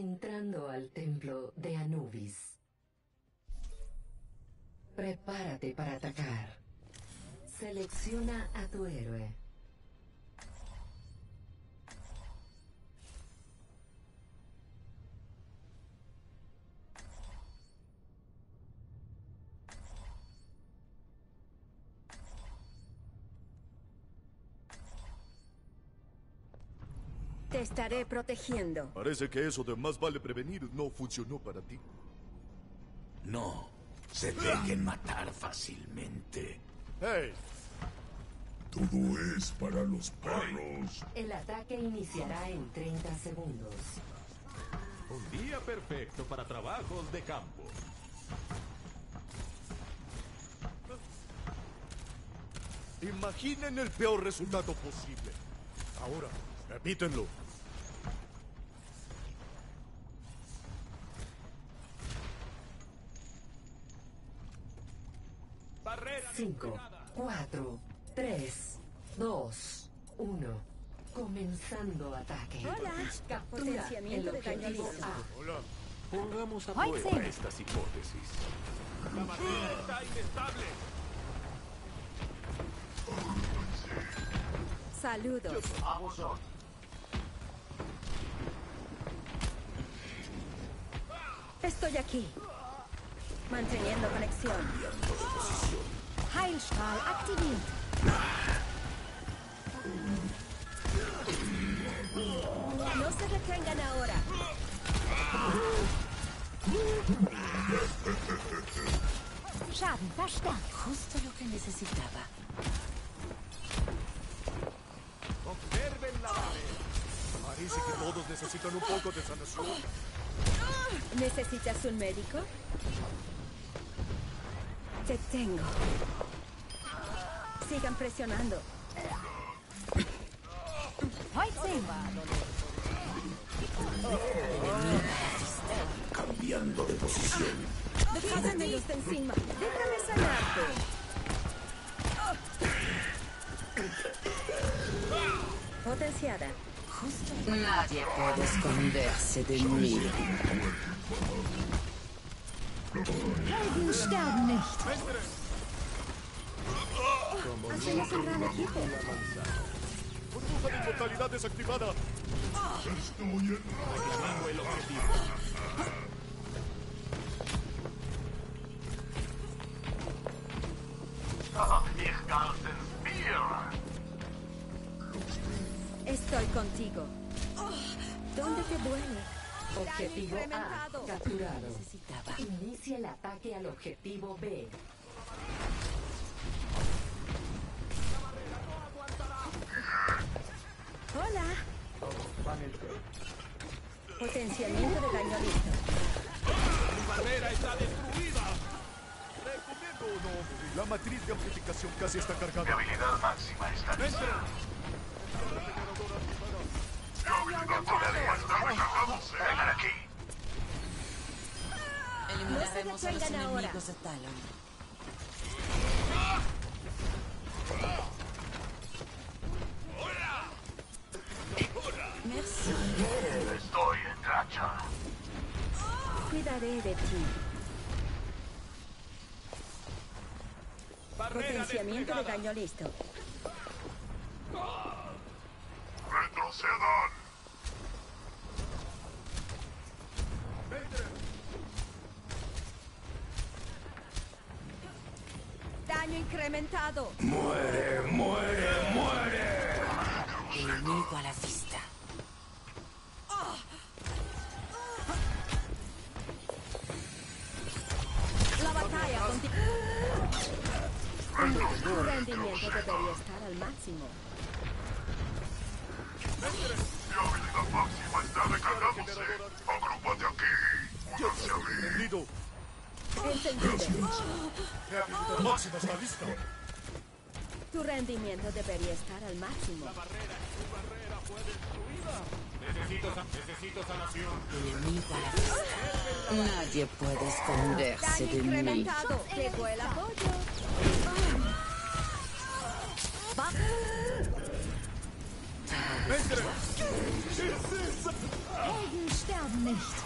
Entrando al templo de Anubis. Prepárate para atacar. Selecciona a tu héroe. Estaré protegiendo. Parece que eso de más vale prevenir no funcionó para ti. No, se dejen matar fácilmente. ¡Hey! Todo es para los perros. El ataque iniciará en 30 segundos. Un día perfecto para trabajos de campo. Imaginen el peor resultado posible. Ahora, repítenlo. Barrera 5, 4, 3, 2, 1. Comenzando ataque. Hola. Captura Potenciamiento el objetivo. A. Hola. Pongamos a prueba estas hipótesis. La barrera está inestable. Saludos. Estoy aquí. Manteniendo conexión. Heilstrahl aktiviert. No se detengan ahora. Schaden verstärkt. Justo lo que necesitaba. Observen la barrera. Parece que todos necesitan un poco de sanación. ¿Necesitas un médico? Te tengo. Sigan presionando. Cambiando de posición. Déjame de encima. Déjame sanarte. Potenciada. Nadie puede esconderse de mí. Helden sterben nicht. Hacemos un gran equipo. Burbuja de inmortalidad desactivada. Reclamando el objetivo. Objetivo A. Capturado. Necesitaba. Inicia el ataque al objetivo B. Hola. Potenciamiento de daño listo. Mi barrera está destruida. Recomiendo o no, la matriz de amplificación casi está cargada. habilidad máxima está lista. Vengan aquí. Eliminaremos a los enemigos de Talon. Merci. Estoy en racha. Cuidaré de ti. Potenciamiento de daño listo. Retrocedan. Daño incrementado. Muere, muere, muere. Enemigo a la vista. La batalla continúa. Tu rendimiento debería estar al máximo. Entendido. Está. Tu rendimiento debería estar al máximo. Barrera, su barrera fue destruida. Necesito, necesito sanación. La. Nadie puede esconderse de mí. incrementado. Llegó el apoyo. Va- Helden sterben nicht.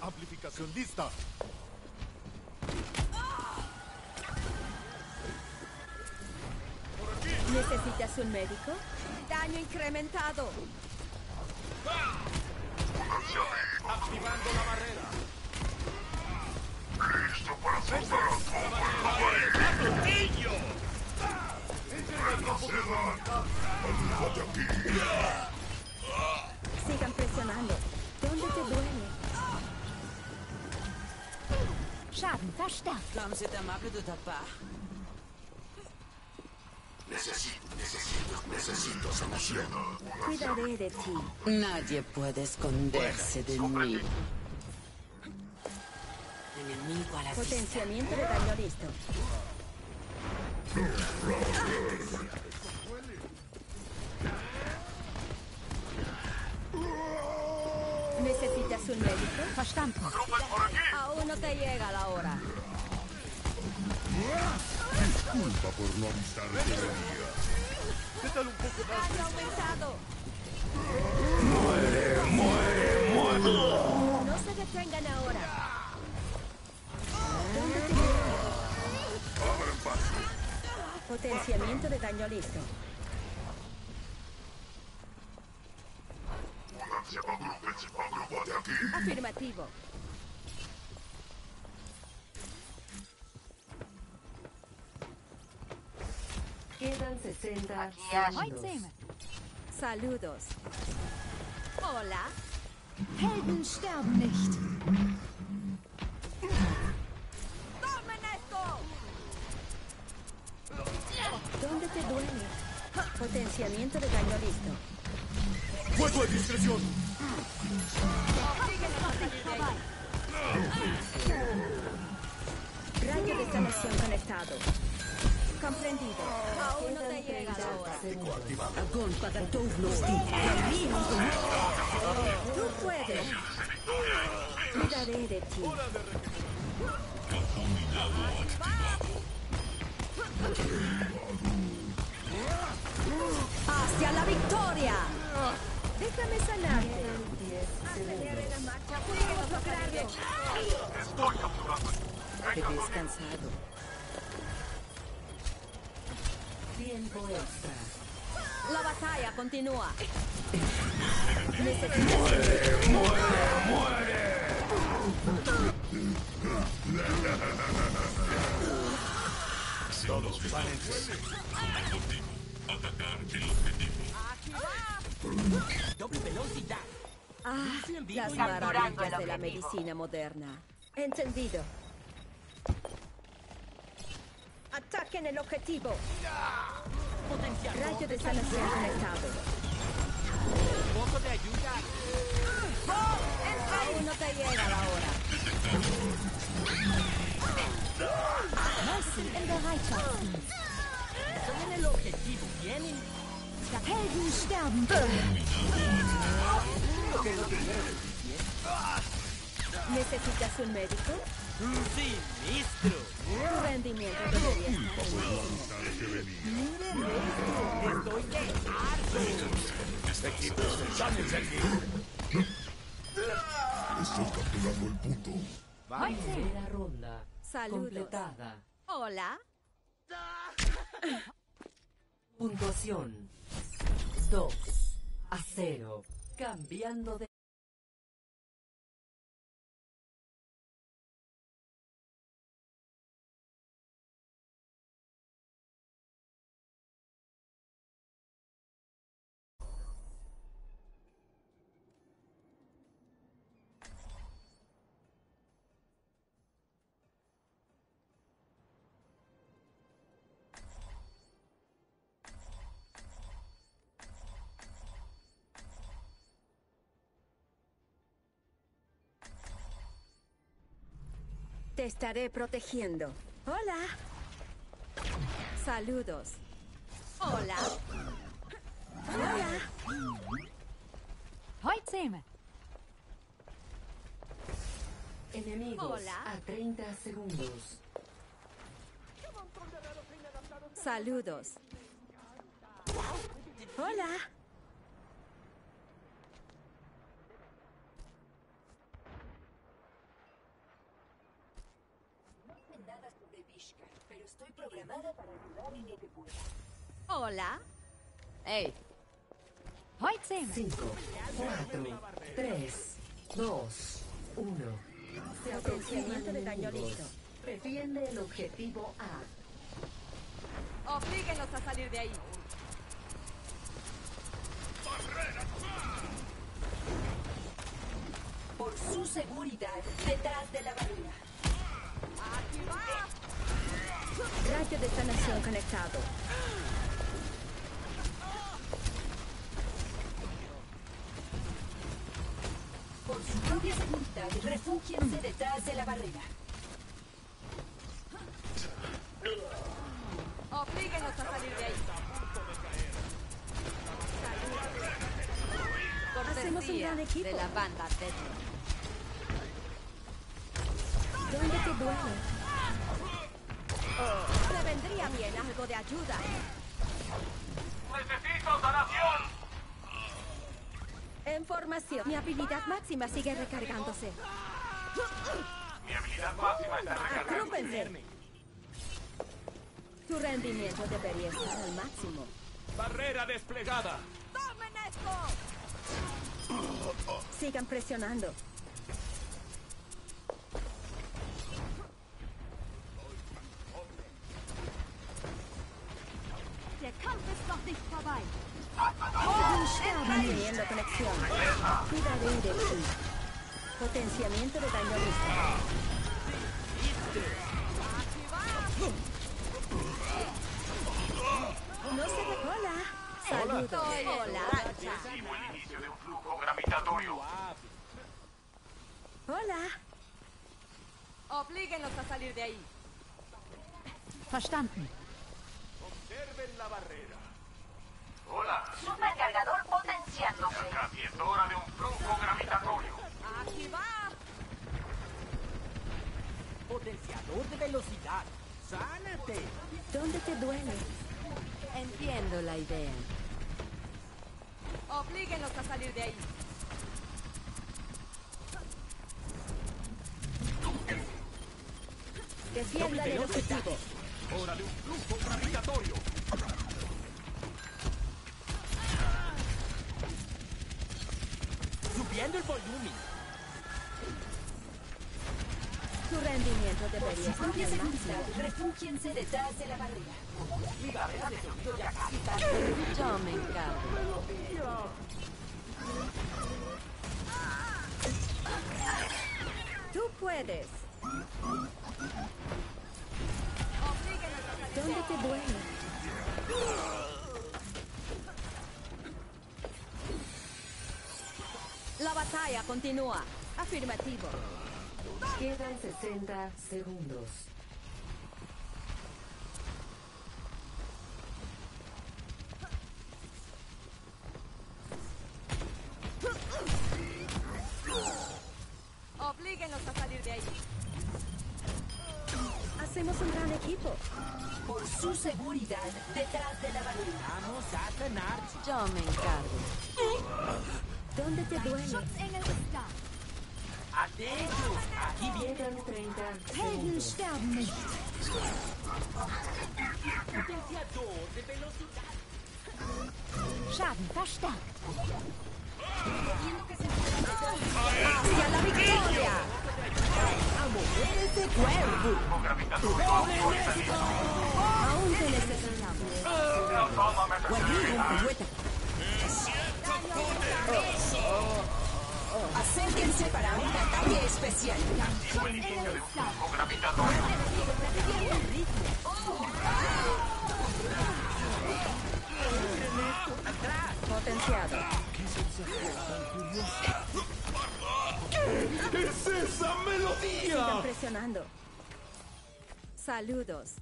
Amplificación lista. ¿Necesitas un médico? Daño incrementado. Activando la barrera. Listo para soltar Agrúpate aquí. Sigan presionando. ¿Dónde te duele? Schaden verstärkt. Comme c'est amable de ta part. Necesito, necesito, necesito sanación. Cuidaré de ti. Nadie puede esconderse de mí. Enemigo a la vista. Potenciamiento de daño listo. ¿Necesitas un médico? Verstanden. Aún no te llega la hora. Disculpa por no avisar que venía. ¿Qué tal un poco más? ¡Daño aumentado! No se detengan ahora. ¿Dónde te? Abran paso. Potenciamiento de daño listo. Múdanse, agrúpense, agrúpate aquí. Afirmativo. Quedan 60 segundos. Saludos. Hola. Helden sterben nicht. ¡Tomen esto! ¿Dónde te duele? Potenciamiento de daño listo. ¡Fuego a discreción! Rayo de sanación conectado. Comprendido. Aún no te llega la hora. Agón para todos los días. Tú puedes. Cuidaré de ti. ¡Hacia la victoria! Déjame sanarte. Acelere la marcha. Podemos lograrlo. Te ves cansado. Tiempo extra. La batalla continúa. Necesito Ah, las maravillas de la medicina moderna. Entendido. Ataquen el objetivo. Rayo de sanación conectado. Un poco de ayuda. Aún no te llega la hora. Mercy in Bereitschaft. Tomen el objetivo. Vienen. Helden sterben. ¿Necesitas un médico? Sinistro. Tu rendimiento debería estar Estoy de Estoy capturando el punto. Primera ronda. Saludos. Completada. Hola. Puntuación. 2 a 0. Cambiando de... Te estaré protegiendo. Hola. Saludos. Hola. Hola. Hoitzeme. Enemigos Hola. a 30 segundos. Saludos. Hola. Hola. Hey, Hoitzeme. 5, 4, 3, 2, 1. Se aproximan Potenciamiento de listo. Defiende el objetivo A. Oblíguenlos a salir de ahí. Por su seguridad, detrás de la barrera. Rayo de sanación conectado. Por su propia seguridad, refúgiense detrás de la barrera. Oblíguenlos a salir de ahí. Hacemos un gran equipo. de la banda. ¿Dónde te duele? Me vendría bien algo de ayuda. ¡Necesito sanación! En formación. Mi habilidad máxima sigue recargándose. Mi habilidad máxima está. Agrúpense. Tu rendimiento debería estar al máximo. Barrera desplegada. ¡Tomen esto! Sigan presionando. Manteniendo conexión. De. Potenciamiento de daño listo. No se. Hola. Saludos. Hola. Gravitatorio. Hola. Oblíguenlos a salir de ahí. Verstanden. Observen la barrera. Hola, Supercargador. Hora de un flujo gravitatorio. Aquí va. Potenciador de velocidad. ¡Sánate! ¿Dónde te duele? Entiendo la idea. Oblíguenlos a salir de ahí. Defienda el objetivo. Hora de un flujo gravitatorio. Subiendo el volumen. Tu rendimiento debería máximo. seguridad, refúgiense detrás de la barrera. Mi barrera de sonido ya casi está. Yo me encargo. Tú puedes. ¿Dónde te duele? La batalla continúa. Afirmativo. Quedan 60 segundos. Duele? Atentos. Aquí viene. Quedan 30 Helden segundos. Potenciador de velocidad. Schaden verstärkt. ¡Hacia la victoria! ¡A mover ese cuerpo! Aún te necesitamos. Tómame flexibilidad. Acérquense para un ataque especial. Potenciado. ¿Qué es esa melodía? Sigan presionando. Saludos.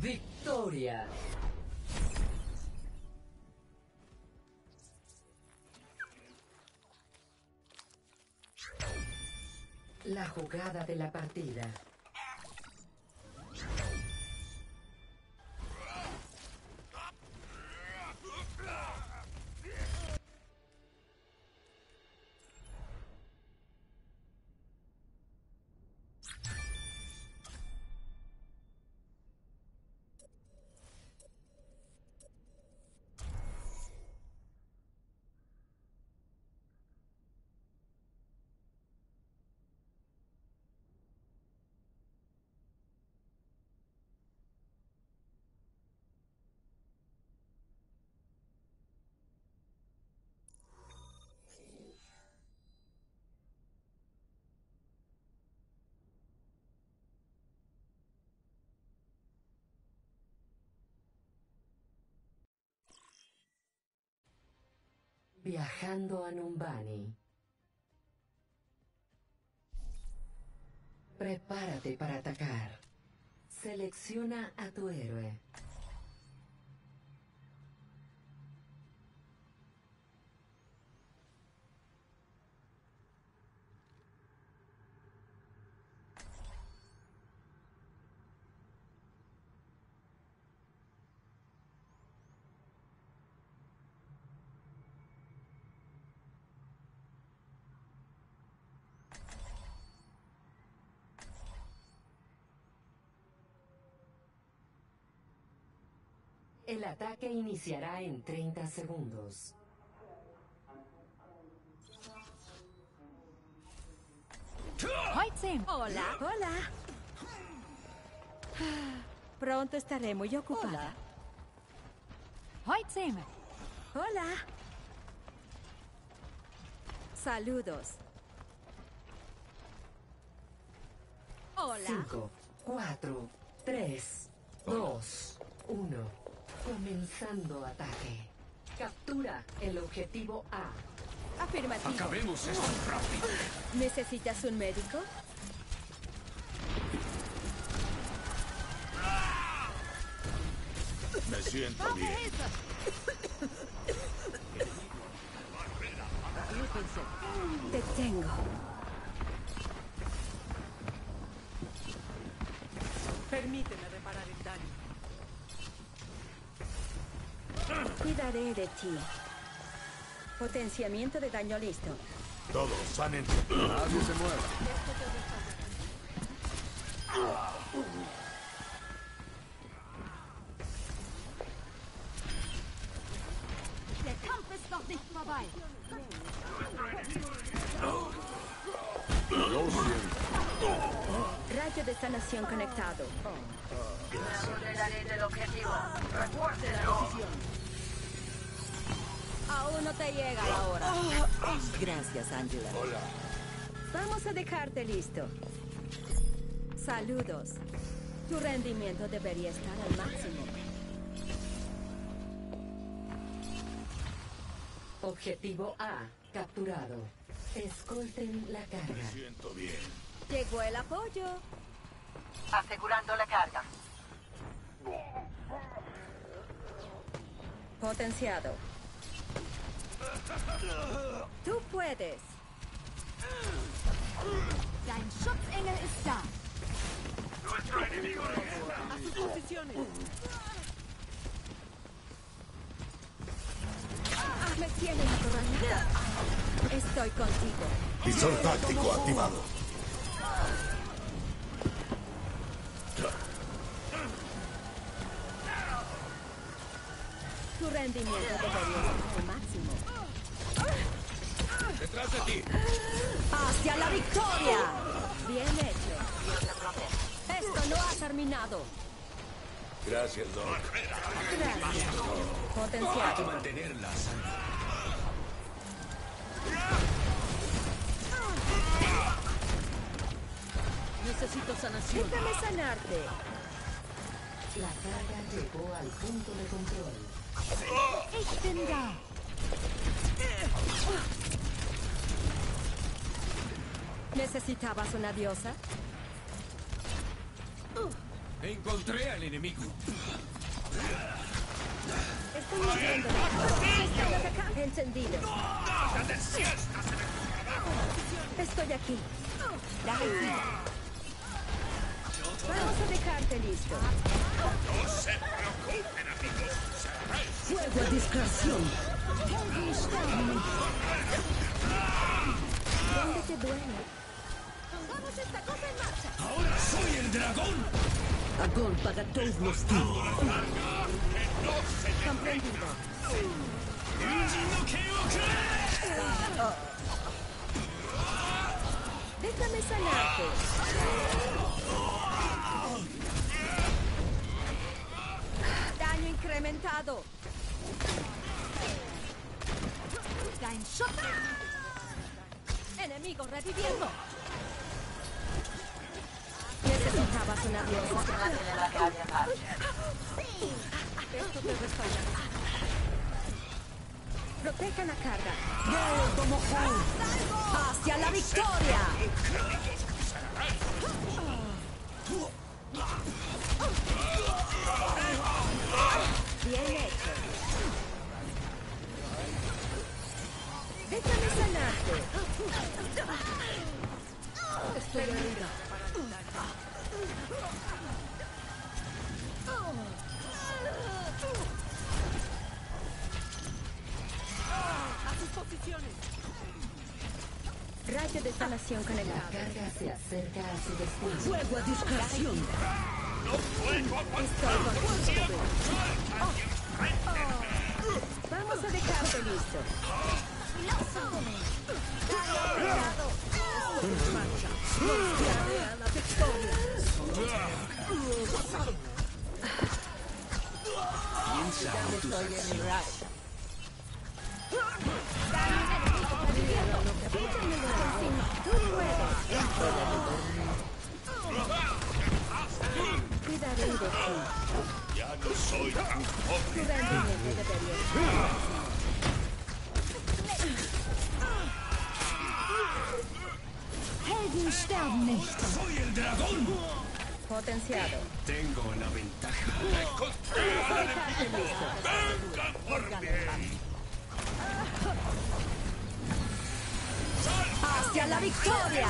Victoria. La jugada de la partida. Viajando a Numbani. Prepárate para atacar. Selecciona a tu héroe. El ataque iniciará en 30 segundos. Hola. Hola. Pronto estaré muy ocupada. Heute Hola. Saludos. Hola. 5, 4, 3, 2, 1. Comenzando ataque. Captura el objetivo A. Afirmativo. Acabemos esto rápido. ¿Necesitas un médico? Me siento bien. Te tengo. Permíteme reparar el daño. Cuidaré de ti. Potenciamiento de daño listo. Todos sanen. Nadie se mueva. Der Kampf ist noch nicht vorbei. Rayo de sanación conectado. Aún no te llega la hora. Gracias, Angela. Vamos a dejarte listo. Saludos. Tu rendimiento debería estar al máximo. Objetivo A. Capturado. Escolten la carga. Siento bien. Llegó el apoyo. Asegurando la carga. Potenciado. Tú puedes. Dein Schutzengel ist da. A sus posiciones. Ah, me tienen acorralada. Estoy contigo. Visor táctico activado. Tu rendimiento debería al máximo. Detrás de ti. ¡Hacia la victoria! Bien hecho. Esto no ha terminado. Gracias, Doc. Gracias. Potenciado. Mantenerla Necesito sanación. Déjame sanarte. La carga llegó al punto de control. Ich bin da. ¿Necesitabas una diosa? Encontré al enemigo. Estoy huyendo. Atacando. Entendido. Estoy aquí. Vamos a dejarte listo. Fuego a discreción. ¿Dónde te duele? Pongamos esta cosa en marcha. Ahora soy el dragón. Agón paga todos los tiros. Comprendido. Déjame sanarte. Daño incrementado. Time Shot. Enemigo reviviendo. Necesitabas una diosa. Esto te respaldará. Protejan la carga. Hulk. ¡Hacia la victoria! Bien hecho. Déjame sanarte. Estoy arriba. Rayo de sanación con el La arco. carga se acerca a su destino. Fuego a discreción. Contigo. Vamos a dejarte listo. Guiaré a la victoria. Estoy en. Ya no soy tan hombre. Helden sterben nicht! ¡Soy el dragón! potenciado. Tengo la ventaja. Dejarte listo. Venga por mí! hacia la victoria.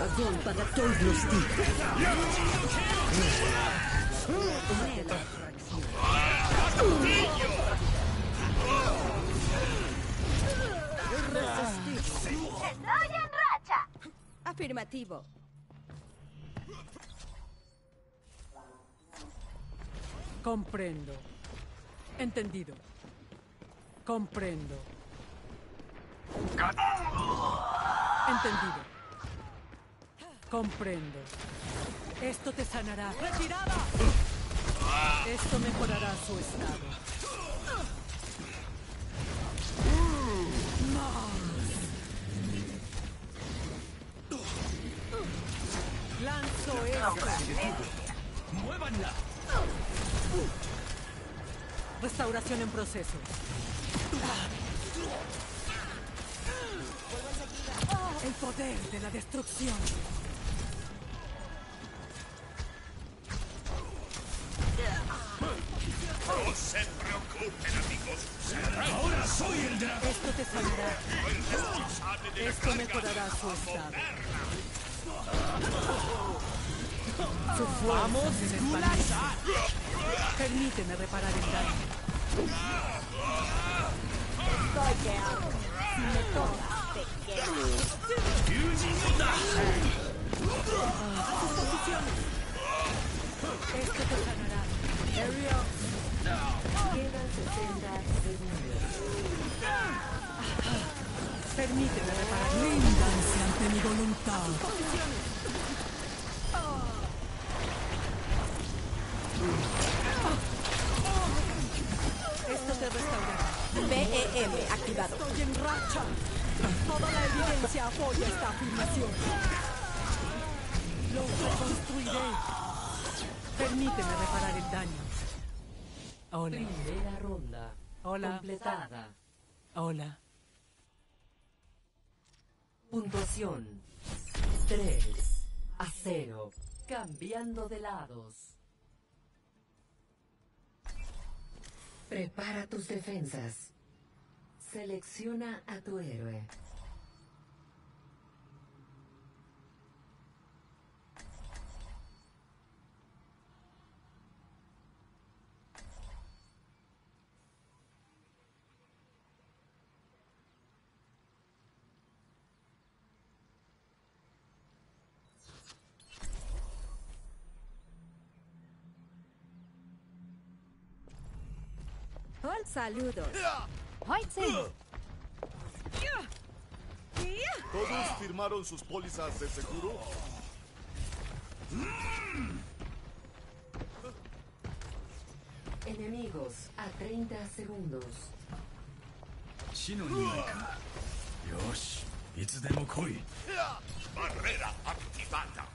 Agón racha! Afirmativo. Comprendo. Entendido. Comprendo. Entendido. Comprendo. Esto te sanará. ¡Retirada! Esto mejorará su estado. Más. Lanzo esto. ¡Muévanla! Restauración en proceso. El poder de la destrucción. No se preocupen, amigos. ¡Ahora soy el dragón! Esto te la Esto mejorará su estado. Su fuerza se desvanece. Permíteme reparar el daño. Estoy que hago. Si me tocas, Permíteme reparar. Ante mi voluntad. BEM activado. Toda la evidencia apoya esta afirmación. Lo reconstruiré. Permíteme reparar el daño. Primera ronda. Hola. Completada. Hola. Puntuación. 3 a 0. Cambiando de lados. Prepara tus defensas. Selecciona a tu héroe. Saludos. Hoitzen. ¿Todos firmaron sus pólizas de seguro? Enemigos a 30 segundos. Yosh, Barrera activada.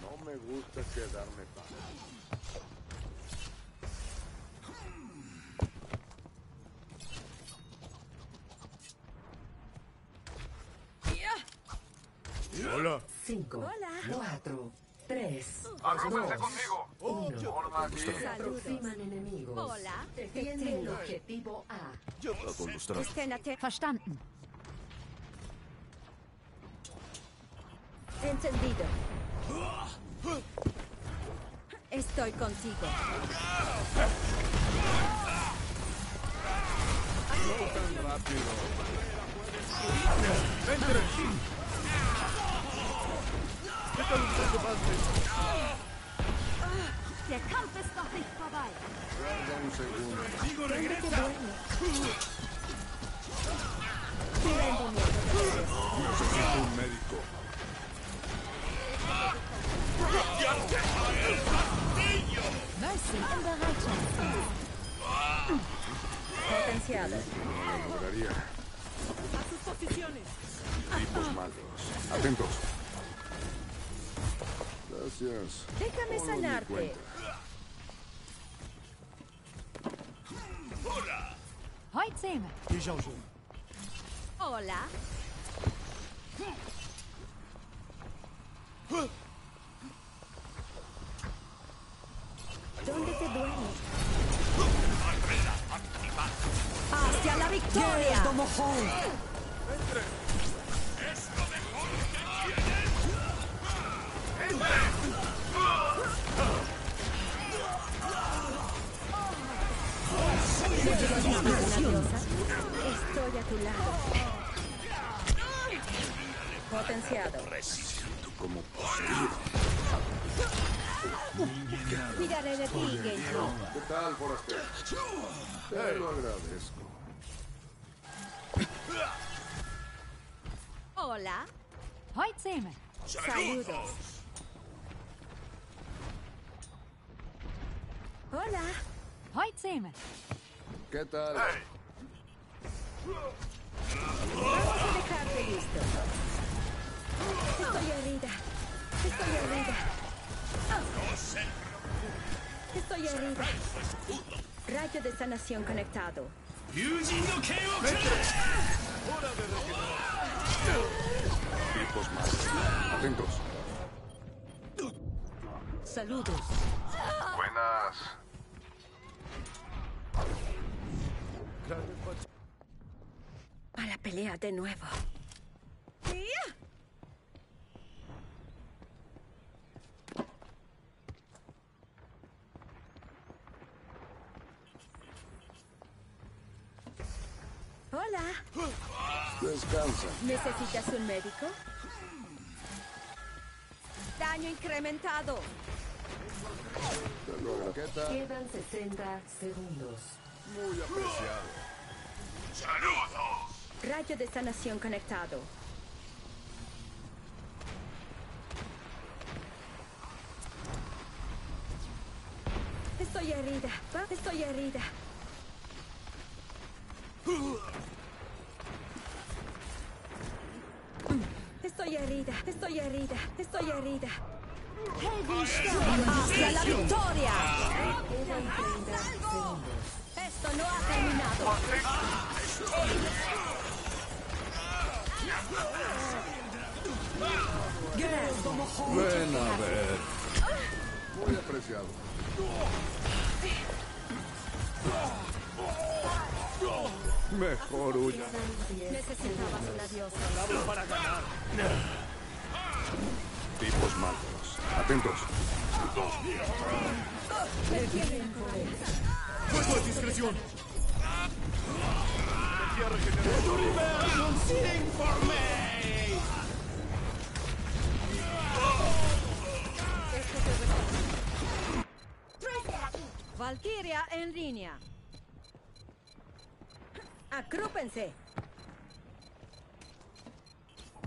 No me gusta quedarme parado. 5, Hola. 4, 3, Agrúpense 2, conmigo. 1. Forma aquí. Se aproximan enemigos. Hola. Defiende el objetivo A. Estén atentos. Verstanden. Entendido. Estoy contigo. Der Kampf ist noch nicht vorbei. ¡Digo, regresa! Necesito un médico. Mercy in Bereitschaft. Potenciado. Lograría. A sus posiciones. Tipos malos. Atentos. Gracias. Déjame Ponlo en mi sanarte. cuenta. Heute sehen wir. Hola. ¿Qué tal? Vamos a dejarte listo. Estoy herida. Estoy herida. Estoy herida. Rayo de sanación conectado. Tipos más. Atentos. Saludos. Buenas. Pelea de nuevo. Hola. Descansa. ¿Necesitas un médico? Daño incrementado. Quedan 60 segundos. Muy apreciado. Saludos. Rayo de sanación conectado. Estoy herida. Va- Estoy herida. Estoy herida. Estoy herida. Estoy herida. ¡Hacia la victoria! 30 segundos. Esto no ha terminado. Ven a ver. Muy apreciado. Mejor huya. Necesitabas una diosa. Vamos para ganar. Tipos malos. Atentos. ¡Fuego a discreción! Energía regeneradora. Valkyria en línea. Agrúpense.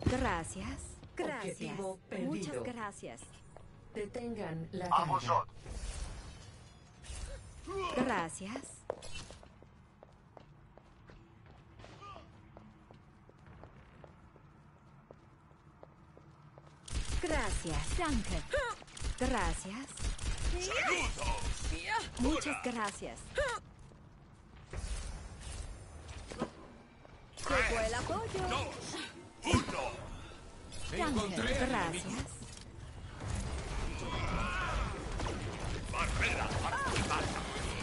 Gracias. Gracias. Objetivo perdido. Muchas gracias. Detengan la carga. Gracias. Gracias. Danke. Gracias. Muchas gracias. Llegó el apoyo. Danke. Gracias.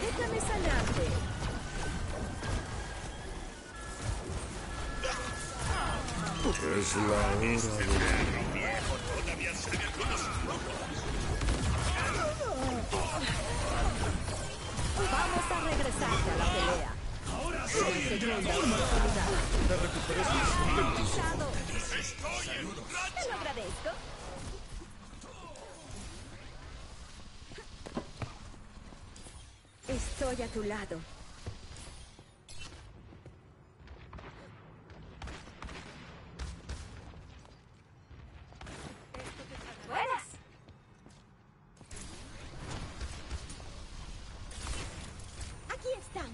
Déjame sanarte. Es la hora. Vamos a regresar a la pelea. Ahora sí. Segunda oportunidad. Te recuperé suficiente. Pisado. Te lo agradezco. Estoy a tu lado. ¡Buenas! Aquí están.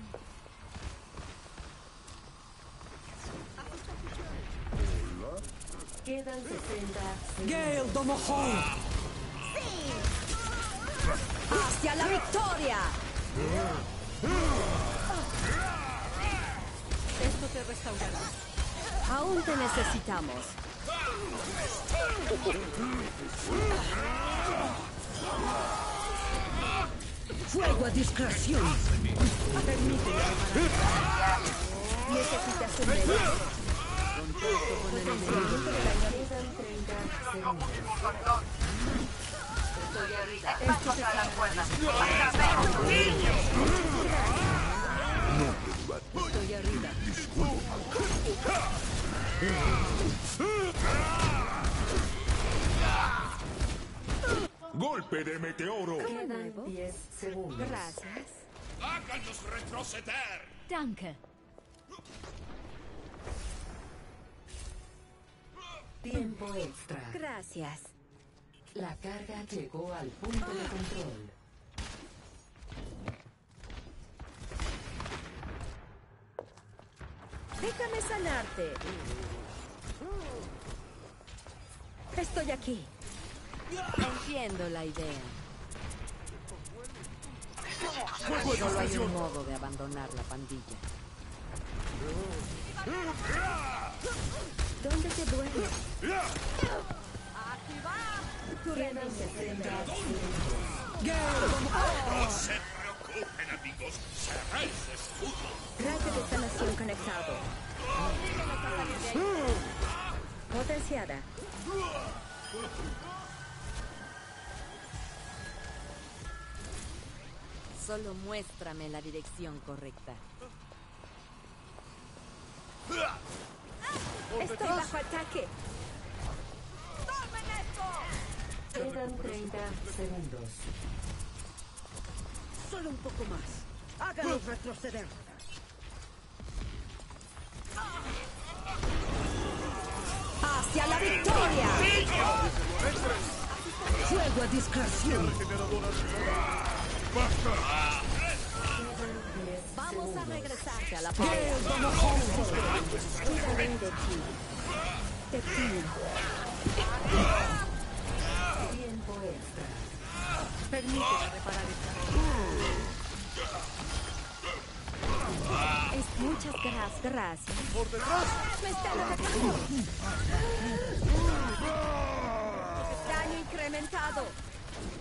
Quedan 60 Gale Domohon. ¡Hacia la victoria! Esto te restaurará. Aún te necesitamos. Fuego a discreción. Permíteme. Necesitas un medio. Contacto con el enemigo. Quedan 30 segundos. Esto te Estoy arriba. ¡Golpe de meteoro! Quedan 10 segundos. Gracias. ¡Háganos retroceder! Danke. Tiempo extra. Gracias. La carga llegó al punto de control. Déjame sanarte. Estoy aquí. Entiendo la idea. Solo hay un modo de abandonar la pandilla. ¿Dónde te duele? Quedan 60 Gale Domohon. No se preocupen, amigos. Será ese escudo. Rayo de sanación conectado. Potenciada. Solo muéstrame la dirección correcta. Estoy bajo ataque. Quedan 30 segundos. Solo un poco más. Háganos retroceder. ¡Hacia la victoria! Fuego a discreción. Vamos a regresarte a la. Gale Domohon. Cuidaré de ti. Te pido. Tiempo extra. Permíteme reparar esta. Es muchas gracias. Gracias. ¡Por detrás! ¡Me están atacando! Daño incrementado.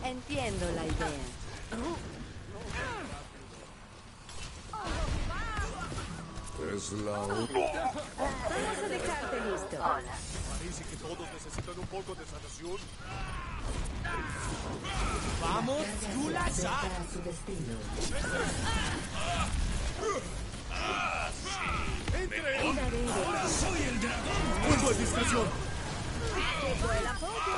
Entiendo la idea. Es la Vamos a dejarte listo. Parece que todos necesitan un poco de sanación. ¡Vamos, Yula Acerca a su destino. ¡Entre! ¡Soy el dragón! ¡Fuego a discreción! Llegó el apoyo.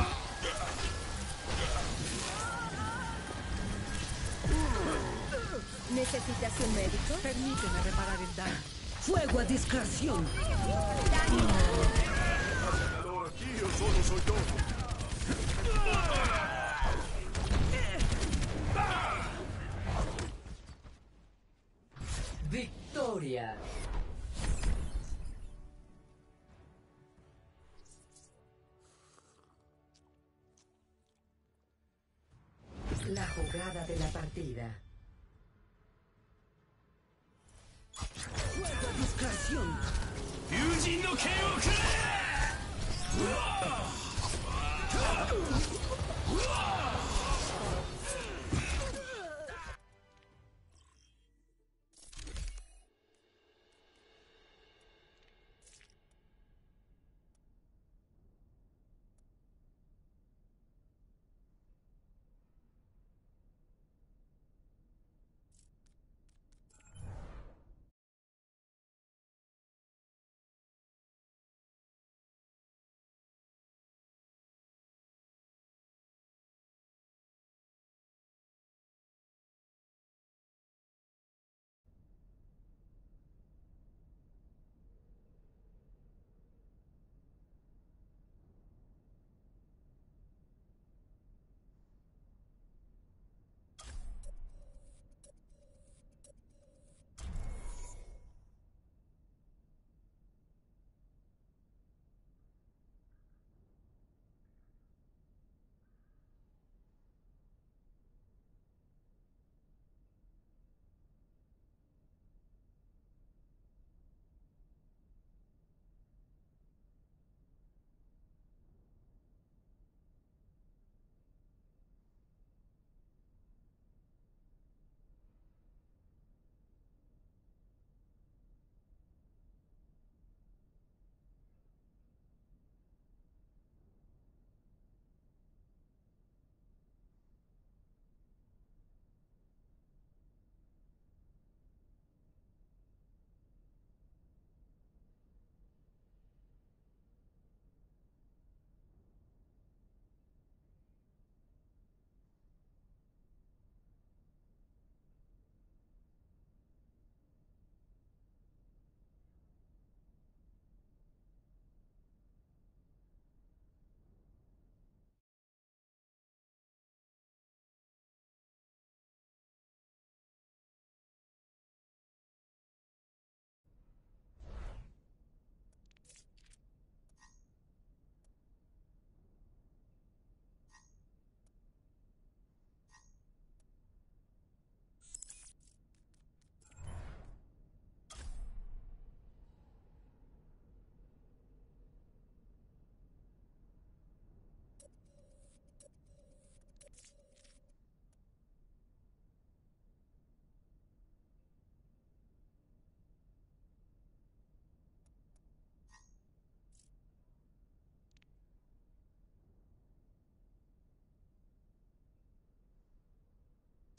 ¿Necesitas un médico? Permíteme reparar el daño. Fuego a discreción. Victoria. La jugada de la partida. 友人の剣をくれうわ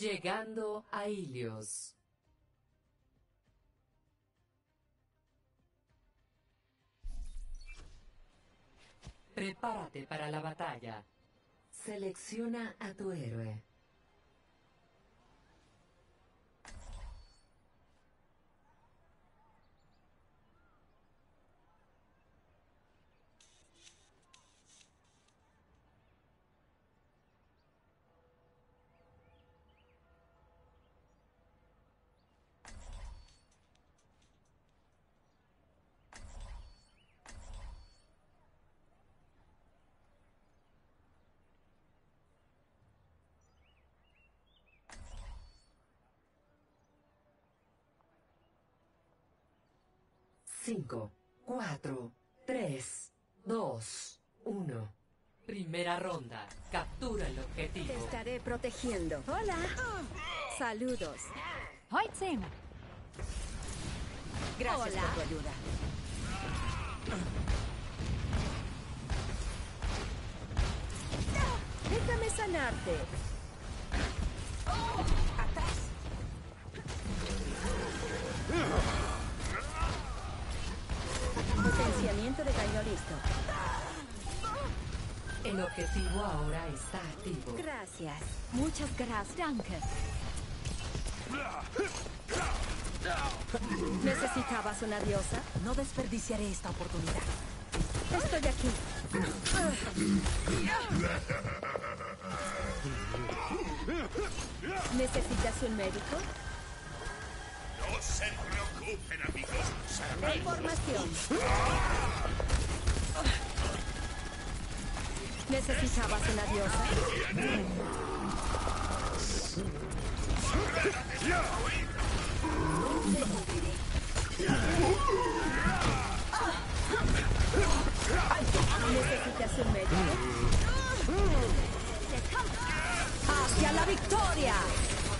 Llegando a Ilios. Prepárate para la batalla. Selecciona a tu héroe. Cinco, cuatro, tres, dos, uno. Primera ronda. Captura el Te objetivo. estaré protegiendo. Hola. Saludos. Hoitzin. Gracias Hola. por tu ayuda. Déjame sanarte. Potenciamiento de daño listo. El objetivo ahora está activo. Gracias. Muchas gracias. Danke. ¿Necesitabas una diosa? No desperdiciaré esta oportunidad. Estoy aquí. ¿Necesitas un médico? No se preocupen, amigos. Información. ¿Necesitabas una diosa? ¿Necesitas un médico? ¡Hacia la victoria!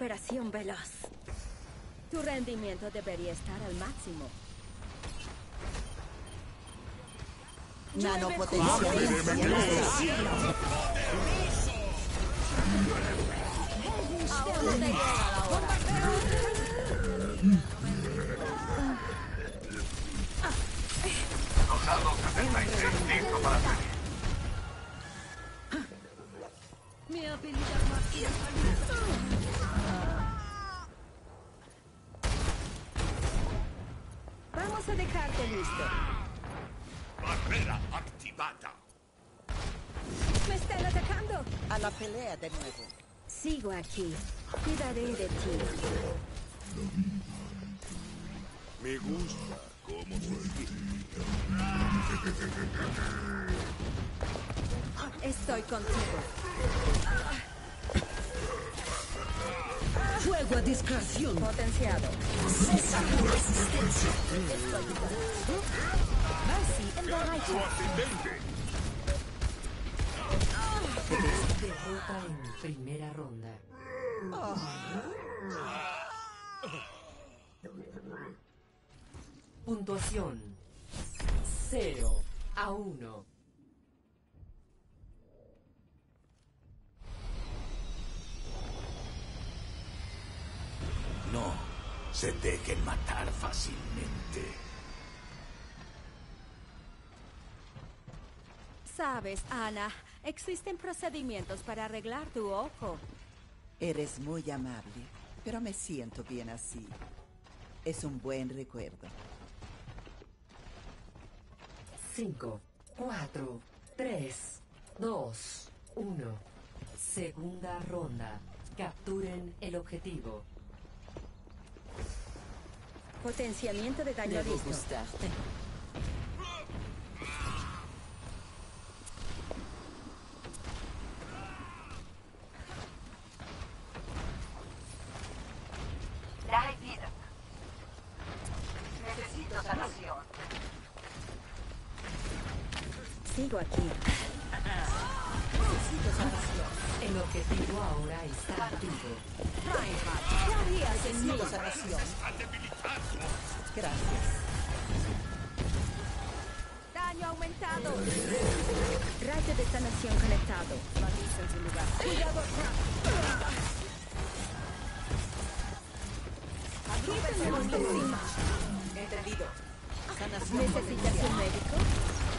Una recuperación veloz. Tu rendimiento debería estar al máximo. Ahora te llega la hora. Soldado 76 listo para salir. Mi habilidad marcial. Vamos a dejarte listo. Barrera activada. ¿Me están atacando? A la pelea de nuevo. Sigo aquí. Cuidaré de ti. Me gusta cómo se Estoy contigo. Fuego a discreción. Potenciado. Mercy in Bereitschaft. Derrota en primera ronda. Puntuación 0 a 1. No se dejen matar fácilmente. Sabes, Ana, existen procedimientos para arreglar tu ojo. Eres muy amable, pero me siento bien así. Es un buen recuerdo. 5, 4, 3, 2, 1. Segunda ronda. Capturen el objetivo. Potenciamiento de daño Debo listo. Gustarte. Sigo aquí. Objetivo ahora está activo. ¿Qué harías en? Necesito sanación. Gracias. Daño aumentado. Rayo de sanación conectado. Malicia en su lugar. Cuidado. Quítenme de encima. Entendido. Sanación. ¿Necesitas un médico?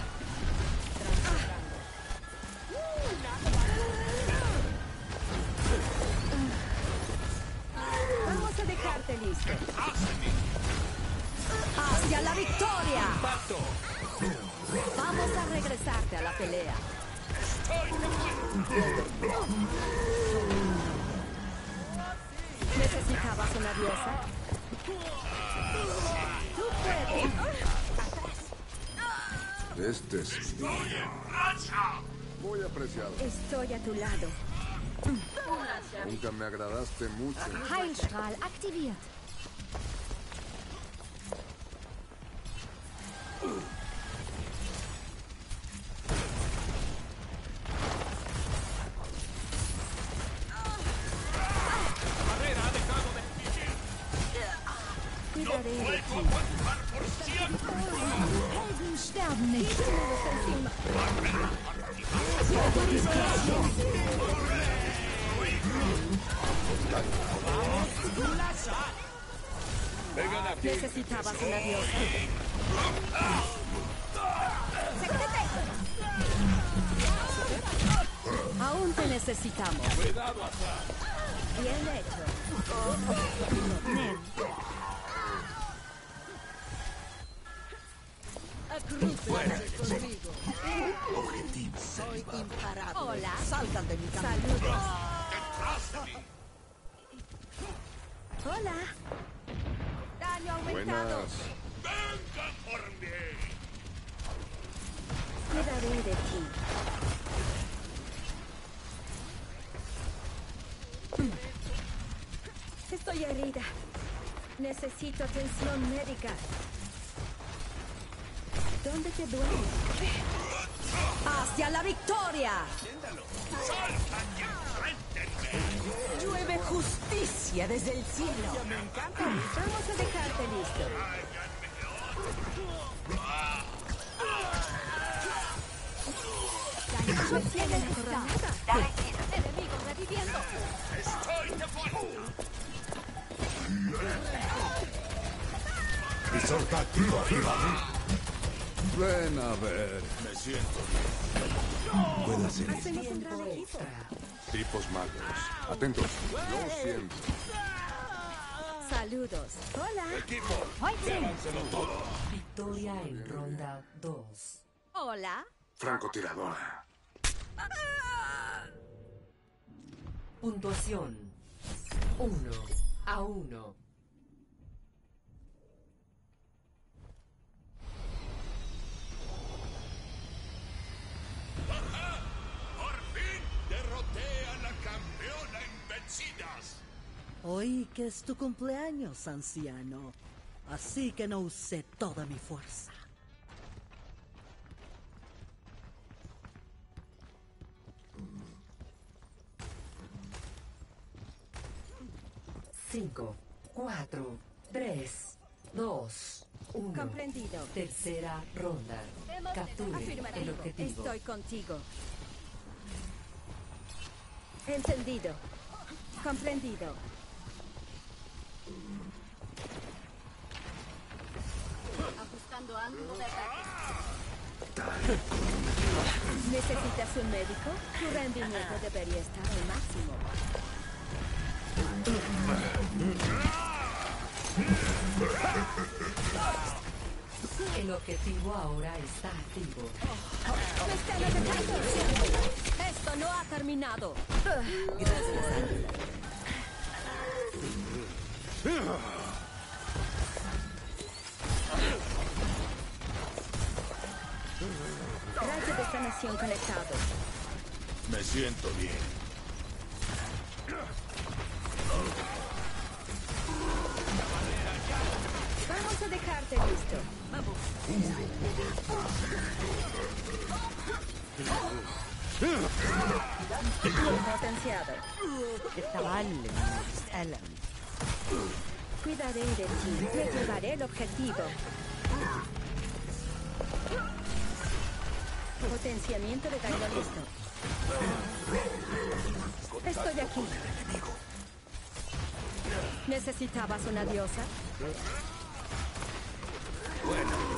Apreciado. Estoy a tu lado. Nunca me agradaste mucho. Heilstrahl aktiviert. Estoy herida. Necesito atención médica. ¿Dónde te duele? ¡Hacia la victoria! Llueve justicia desde el cielo. Vamos a dejarte listo. Me reviviendo. Estoy de vuelta. Visor activo activado. Ven a ver. Me siento Puede un gran equipo. Extra. Tipos malos. Atentos. Lo siento. Saludos. Hola. Equipo, llévanselo todo. Victoria en ronda 2. Hola. Francotiradora. Puntuación 1 a 1. Por fin derroté a la campeona invencidas. Hoy que es tu cumpleaños, anciano. Así que no usé toda mi fuerza. Cinco, cuatro, tres, dos, uno. Comprendido. Tercera ronda. Capture el objetivo. Estoy contigo. Entendido. Comprendido. Ajustando ángulo de ataque. ¿Necesitas un médico? Tu rendimiento debería estar al máximo. El objetivo ahora está activo. ¡Me están atacando! Esto no ha terminado. Rayo de sanación conectado. Me siento bien. Vamos a dejarte listo. Potenciado. Cuidaré de ti. Reservaré el objetivo. Potenciamiento de daño listo. Estoy aquí. ¿Necesitabas una diosa?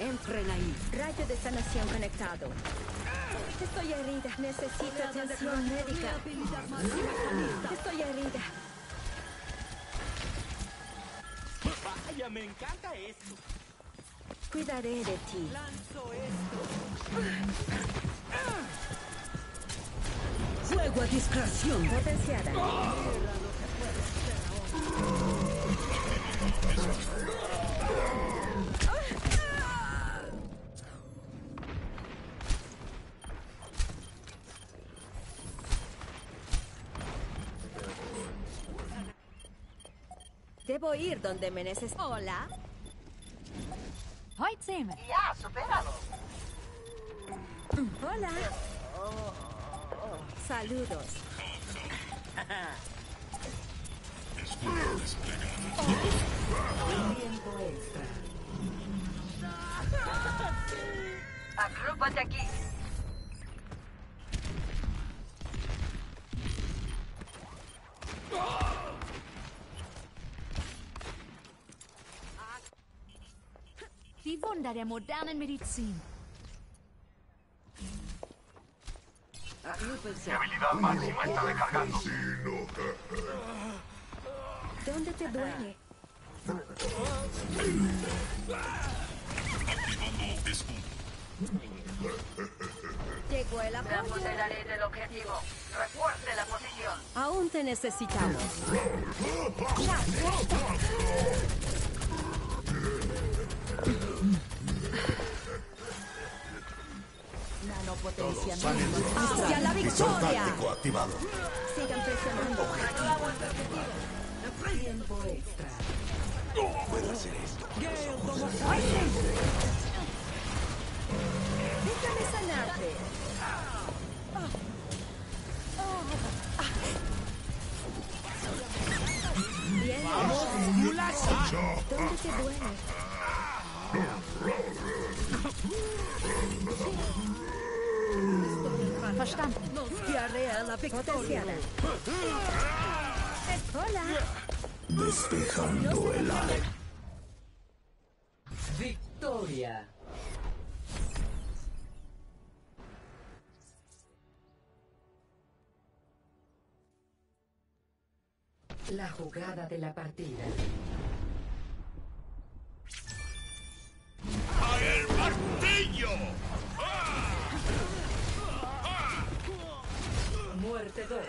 Entren ahí. De sanación conectado. Estoy herida. Necesito atención médica. Estoy herida. Me encanta esto. Cuidaré de ti. Lanzo esto. Fuego a discreción. Potenciada. Debo ir donde me neces... Hola. Ya, supéralo. Hola. Saludos. Tiempo extra. Agrúpate aquí. Die Wunder der modernen Medizin. Mi habilidad máxima está recargándose. ¿Dónde te duele? Llegó el apoyo. Apoderaré del objetivo. Refuerce la posición. Aún te necesitamos. Nanopotenciamiento. ¡Hacia la victoria! Activado. Sigan presionando. Tiempo extra. Puedo hacer esto. Déjame sanarte. Bien. ¿Dónde te duele? Verstanden. Nos guiaré a la victoria. Potenciada. Hola. Despejando el área. Victoria. La jugada de la partida. ¡El martillo! Muerte doble.